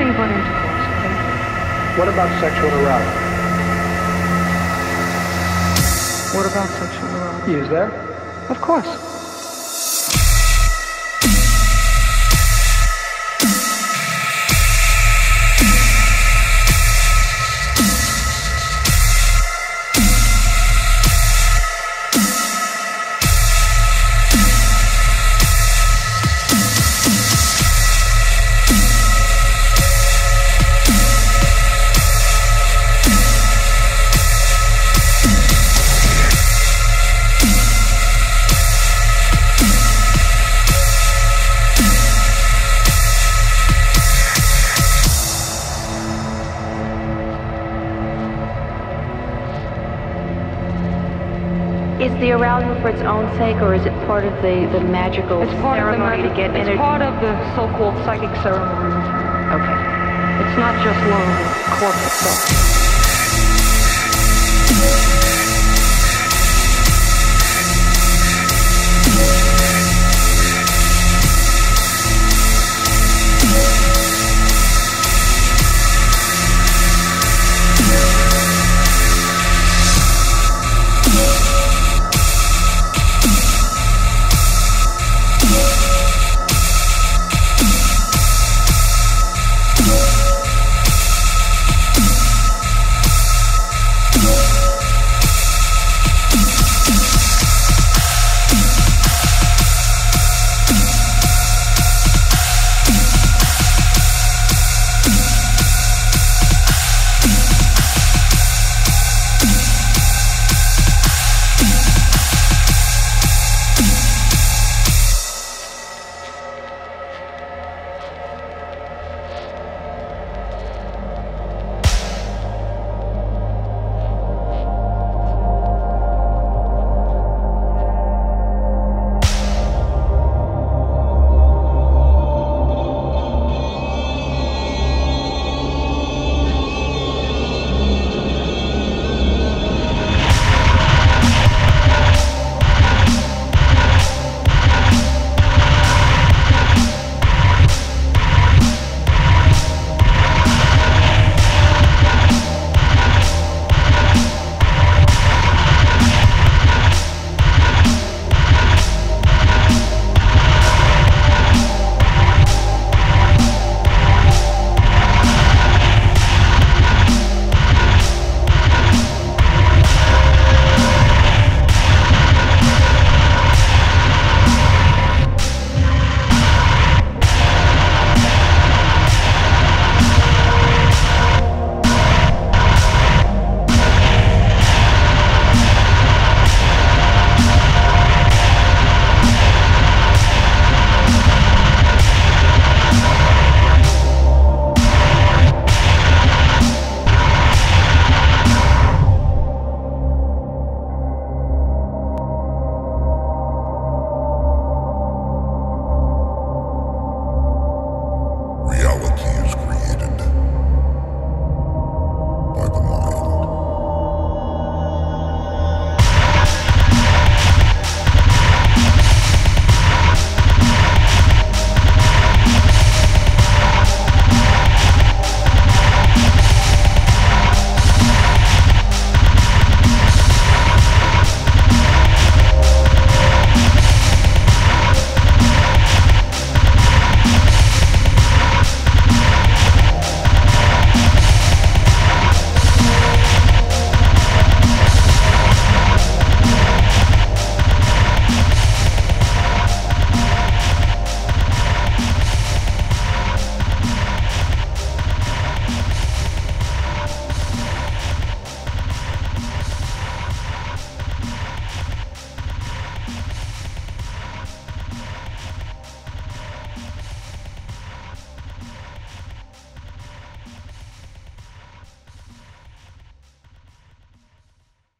Everything but intercourse, okay? What about sexual arousal? What about sexual arousal? Is there? Of course. The arousal for its own sake, or is it part of the, the magical It's part of the ceremony magic, to get It's energy? part of the so-called psychic ceremony. Okay. It's not just the corpse itself.